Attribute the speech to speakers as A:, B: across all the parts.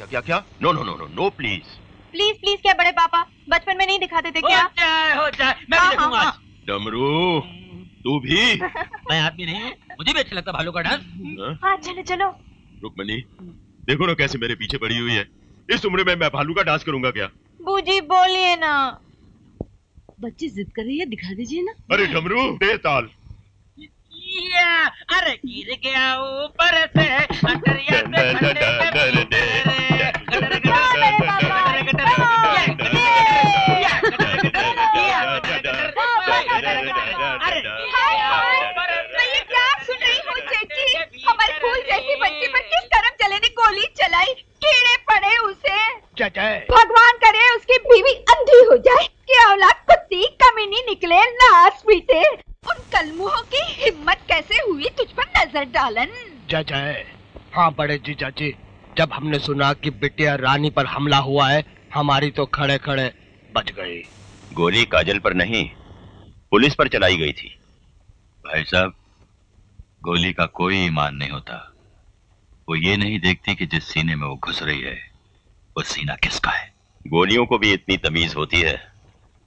A: क्या क्या क्या? No no no no no please
B: please please क्या बड़े पापा? बचपन में नहीं दिखाते थे क्या?
C: हो जाए हो जाए। मैं
B: हाँ,
C: भी देखूँगा
B: हाँ,
C: आज।
A: डमरू तू भी?
C: मैं आदमी नहीं हूँ। मुझे भी अच्छा लगता भालू का डांस।
A: हाँ?
B: हाँ चलो चलो।
A: रुकमनी देखो ना कैसे मेरे पीछे पड़ी हुई है। इस उम्र में मैं भालू का डांस करूँगा क्या?
B: बूजी बोलिए ना।
D: बच्ची जिद कर रही है दिखा दीजिए ना।
A: अरे डमरू दे ताल।
C: अरे गिर गया ऊपर से
B: कि औलाद कुत्ती कमीनी निकले नास पीटे उन कलमुहों की हिम्मत कैसे हुई तुझ पर नज़र डालन?
E: है। हाँ बड़े जी चाची जब हमने सुना कि बिटिया रानी पर हमला हुआ है हमारी तो खड़े खड़े बच गई।
A: गोली काजल पर नहीं पुलिस पर चलाई गई थी।
F: भाई साहब गोली का कोई ईमान नहीं होता। वो ये नहीं देखती कि जिस सीने में वो घुस रही है वो सीना किसका है?
A: गोलियों को भी इतनी तमीज होती है।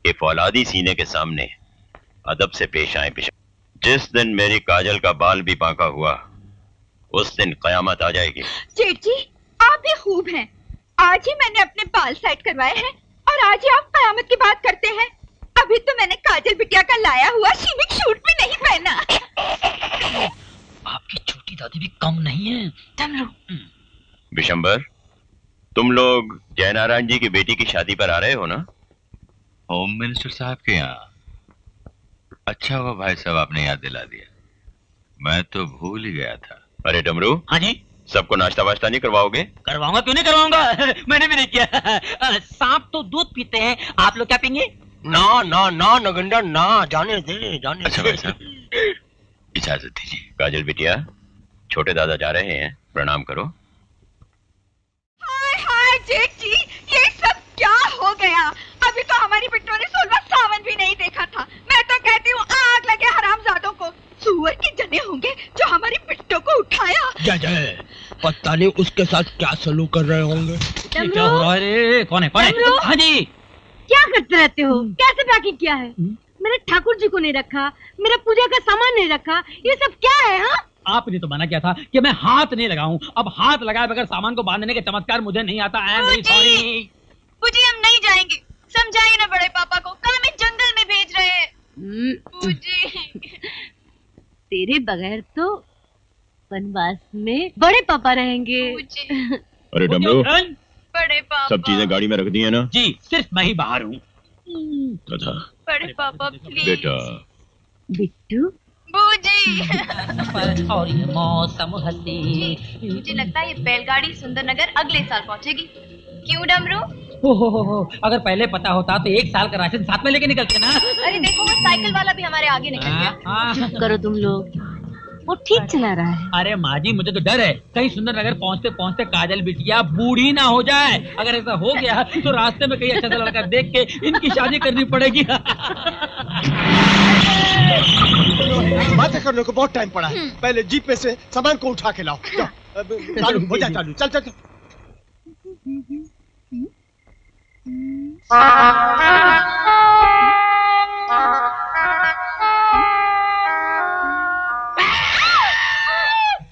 A: कि फौलादी सीने के सामने अदब से पेश आए पिछा जिस दिन मेरी काजल का बाल भी बांका हुआ उस दिन कयामत आ जाएगी।
B: जेठ जी आप भी खूब हैं। आज ही मैंने अपने बाल सेट करवाए हैं और आज ही आप कयामत की बात करते हैं। अभी तो मैंने काजल बिटिया का लाया हुआ शिविक सूट भी नहीं पहना।
C: आपकी छोटी दादी भी कम नहीं है।
B: डमरू
A: विशंबर तुम लोग जयनारायण जी की बेटी की शादी पर आ रहे हो ना?
F: होम मिनिस्टर साहब के यहाँ। अच्छा हुआ भाई साहब आपने याद दिला दिया। मैं तो भूल ही गया था।
A: अरे डमरू
C: हाँ जी?
A: सबको नाश्ता वाश्ता नहीं करवाओगे?
C: करवाऊँगा क्यों नहीं करवाऊँगा? मैंने भी नहीं किया। सांप तो दूध पीते हैं। आप लोग क्या पीएँगे
E: ना ना ना नगंडा ना जाने दे जाने
F: अच्छा भाई साहब इजाज़त दीजिए।
A: काजल बिटिया छोटे दादा जा रहे हैं। प्रणाम करो
B: हाय हाय जेठ जी ये सब क्या हो गया अभी तो हमारी बिट्टो ने सोलवा सावन भी नहीं देखा था। मैं तो कहती हूँ आग लगे हरामजादों को। सुअर के जने होंगे जो हमारी बिट्टो को उठाया।
E: है पता नहीं उसके साथ क्या सलूक कर रहे होंगे।
C: क्या हो रहा है कौन है? कौन है? हाँ जी।
D: क्या करते रहते हो? कैसे पैकिंग किया है? मेरे ठाकुर जी को नहीं रखा मेरा पूजा का सामान नहीं रखा। ये सब क्या है हाँ?
C: आपने तो मना किया था कि मैं हाथ नहीं लगाऊँ। अब हाथ लगाए बगैर सामान को बांधने के चमत्कार मुझे नहीं आता। I am very sorry
B: busy हम नहीं जाएँगे समझाइए ना बड़े पापा को। कल हमें जंगल में भेज रहे हैं।
D: हम्म, तेरे बगैर तो वनवास में बड़े पापा रहेंगे।
A: अरे डमरू
B: बड़े पापा।
A: सब चीज़ें गाड़ी में रख दी है ना?
C: जी सिर्फ़ मैं ही बाहर हूँ।
B: बड़े पापा प्लीज़
A: बेटा।
D: बिट्टू
B: बुजी
C: और ये मौसम हसी।
B: मुझे लगता है ये बैलगाड़ी सुंदरनगर अगले साल पहुंचेगी। क्यों डमरू?
C: हो हो हो हो अगर पहले पता होता तो एक साल का राशन साथ में लेके निकलते ना।
B: अरे देखो वो साइकिल वाला भी हमारे आगे निकल गया।
C: हाँ, हाँ।
D: करो तुम लोग। वो ठीक चला रहा है।
C: अरे माँ जी मुझे तो डर है। कहीं सुंदर नगर पहुँचते पहुँचते काजल बिटिया बूढ़ी ना हो जाए। अगर ऐसा हो गया तो रास्ते में कहीं अच्छा सा लड़का देख के इनकी शादी करनी पड़ेगी।
E: करने को बहुत टाइम पड़ा है। पहले जीप में से सामान को उठा के लाओ। चालू हो जा चालू। चल चल चल।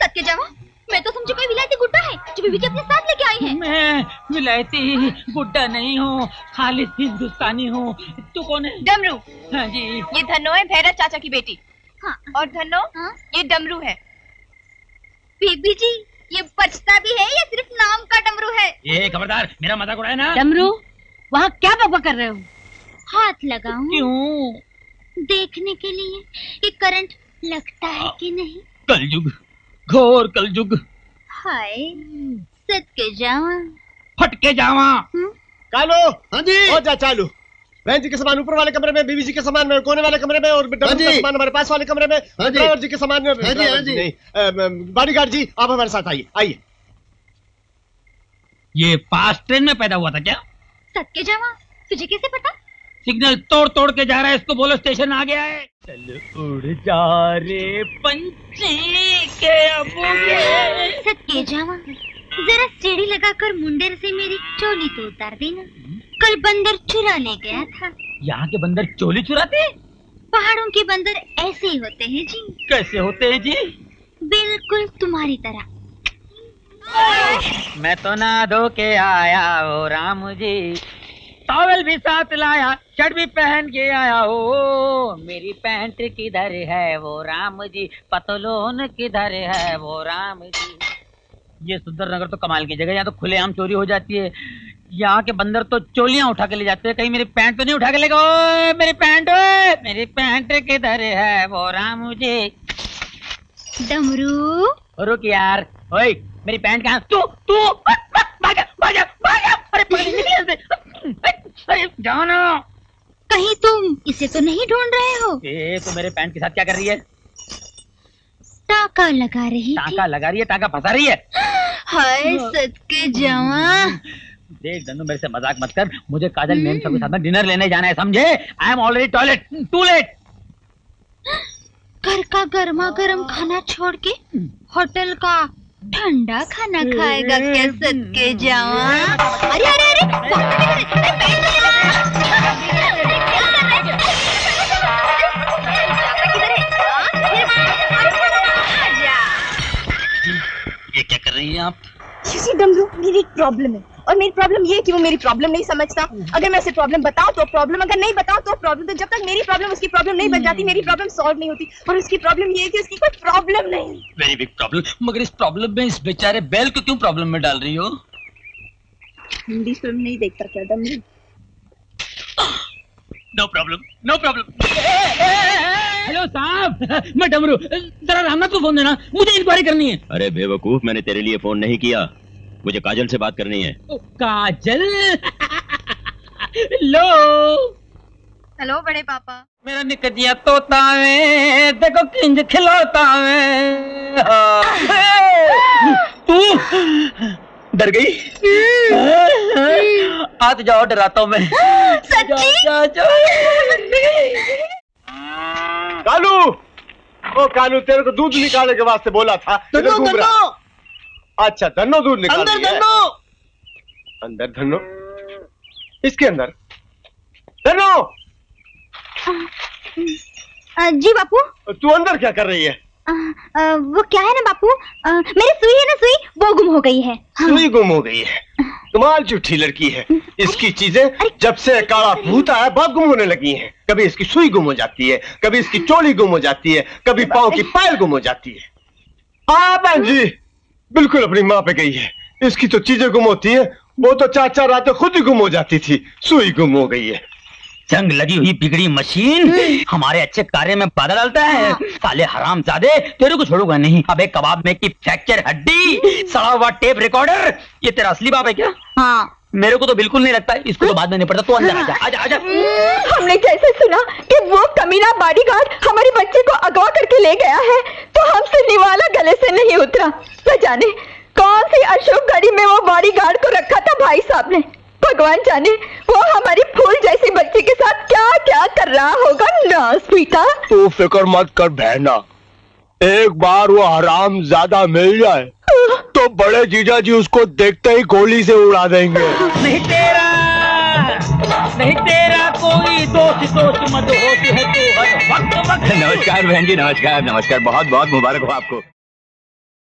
B: सत्य जावा मैं तो समझी कोई विलायती गुड्डा है जो बीबी के अपने साथ लेके आई है।
C: मैं विलायती बुड्ढा नहीं हूँ खालिद हिंदुस्तानी हूँ। तू कौन है?
B: डमरू।
C: हाँ जी।
B: ये धनो है भैरव चाचा की बेटी।
G: हाँ।
B: और धनो
G: हाँ?
B: ये डमरू है।
G: बेबी जी ये बचता भी है या सिर्फ़ नाम का डमरू है?
C: ये खबरदार मेरा मज़ाक उड़ाए ना?
D: डमरू वहाँ क्या बकवा कर रहे हो?
G: हाथ लगाऊँ?
C: क्यों?
G: देखने के लिए कि करंट लगता है कि नहीं?
C: कलयुग घोर कलयुग।
G: हाय सत के जावा
C: फटके जावा
E: कालो हाँ जी। हो जा चालू। बहन जी के सामान ऊपर वाले कमरे में बीबी जी के सामान में कोने वाले कमरे में और सामान हमारे पास वाले कमरे में ड्राइवर जी के सामान में हाँ जी हाँ बॉडी गार्ड जी आप हमारे साथ आइए आइए।
C: ये पास ट्रेन में पैदा हुआ था क्या?
G: सत के जावा तुझे कैसे पता?
C: सिग्नल तोड़ तोड़ के जा रहा है इसको बोलो स्टेशन आ गया है। चल उड़ जा रे पंछी के अबूगे
G: सत के जावा जरा सीढ़ी लगाकर मुंडेर से मेरी चोली तो उतार देना। कल बंदर चुरा ले गया था।
C: यहाँ के बंदर चोली चुराते
G: पहाड़ों के बंदर ऐसे ही होते हैं जी।
C: कैसे होते हैं जी?
G: बिल्कुल तुम्हारी तरह।
C: मैं तो ना धो के आया हो राम जी। टॉवल भी साथ लाया शर्ट भी पहन के आया हो। मेरी पैंट किधर है वो राम जी? पतलून किधर है वो राम जी? ये सुंदर नगर तो कमाल की जगह यहाँ तो खुलेआम चोरी हो जाती है। यहाँ के बंदर तो चोलियाँ उठा के ले जाते हैं। कहीं मेरी पैंट तो नहीं उठा के लेगा ओए मेरी पैंट ओए मेरी पैंट किधर है? वो राम जी
G: डमरू।
C: रुक यार ओए मेरी पैंट कहाँ तू तू भागा भागा भागा। अरे निकल से। अरे जाओ ना।
G: कहीं तुम इसे तो नहीं ढूंढ रहे हो?
C: ए तो मेरे पैंट के साथ क्या कर रही है?
G: टाका लगा रही
C: टाका लगा रही है टाका फंसा रही है।
G: हाय सदके जवा
C: देख धनु मेरे से मज़ाक मत कर मुझे काजल मेम सबके साथ में डिनर लेने जाना है समझे I am already toilet too late
G: घर का गर्मा गर्म खाना छोड़ के होटल का ठंडा खाना खाएगा क्या सदके जावा अरे अरे अरे
C: ये क्या कर रही हैं आप
B: किसी डमरू मेरी एक प्रॉब्लम है। और मेरी प्रॉब्लम ये है कि वो मेरी प्रॉब्लम नहीं समझता। अगर मैं उसे प्रॉब्लम बताऊँ तो प्रॉब्लम अगर नहीं बताऊँ तो प्रॉब्लम तो जब तक मेरी प्रॉब्लम उसकी प्रॉब्लम नहीं बन जाती मेरी प्रॉब्लम सॉल्व नहीं होती। और उसकी प्रॉब्लम ये है कि उसकी कोई प्रॉब्लम नहीं।
C: वेरी बिग प्रॉब्लम मगर इस प्रॉब्लम में इस बेचारे बैल को क्यों प्रॉब्लम में डाल रही हो?
B: हिंदी फ़िल्म नहीं देखता क्या Damru
C: no problem no problem hello साहब मैं डमरू। जरा रामनाथ को फ़ोन देना मुझे इंक्वायरी करनी है।
A: अरे बेवकूफ़ मैंने तेरे लिए फ़ोन नहीं किया। मुझे काजल से बात करनी है।
C: ओ, काजल? लो
B: हेलो बड़े पापा।
C: मेरा निकजिया तोता है देखो किंज खिलौता है। तू डर गई? आज जाओ डराता हूँ मैं।
G: सच्ची?
C: जा, जा,
E: कालू! ओ कालू तेरे को दूध निकालने के वास्ते बोला था। धन्नो धन्नो! अच्छा धन्नो दूध निकाल अंदर रही है। धन्नो! अंदर धन्नो। इसके अंदर। धन्नो!
G: अ, जी बापू।
E: तू अंदर क्या कर रही है?
G: अ, अ, वो क्या है ना बापू? मेरी सुई है ना सुई वो गुम हो गई है। हाँ।
E: सुई गुम हो गई है। कमाल झूठी लड़की है। इसकी चीज़ें जब से काला भूत आया बहुत गुम होने लगी हैं। कभी इसकी सुई गुम हो जाती है कभी इसकी चोली गुम हो जाती है कभी पाँव की पायल गुम हो जाती है। हाँ बहन जी बिल्कुल अपनी माँ पे गई है। इसकी तो चीज़ें गुम होती है वो तो चार चार रातें खुद ही गुम हो जाती थी सुई गुम हो गई है।
C: जंग लगी हुई बिगड़ी मशीन हमारे अच्छे कार्य में बाधा डालता है। साले हराम जादे तेरे को छोड़ूँगा नहीं। अबे कबाब में की फ्रैक्चर हड्डी सड़ा हुआ टेप रिकॉर्डर ये तेरा असली बाप है क्या?
G: हाँ।
C: मेरे को तो बिल्कुल नहीं लगता इसको तो बाद में नहीं पड़ता तू अंदर आजा आजा आजा
B: हमने जैसे सुना कि वो कमीना बॉडीगार्ड हमारे बच्चे को अगवा करके ले गया है? तो हमसे निवाला गले से नहीं उतरा। न जाने कौन सी अशोक गाड़ी में वो बॉडीगार्ड को रखा था भाई साहब ने। भगवान जाने वो हमारी फूल जैसी बच्ची के साथ क्या क्या कर रहा होगा? ना स्वीटा
E: तू फ़िक्र मत कर बहना। एक बार वो हराम ज़्यादा मिल जाए तो बड़े जीजा जी उसको देखते ही गोली से उड़ा देंगे।
C: नहीं तेरा नहीं तेरा कोई दोस्त दोस्त मत होती है तू हर वक्त वक्त
F: नमस्कार बहन जी नमस्कार नमस्कार। बहुत बहुत मुबारक हो आपको।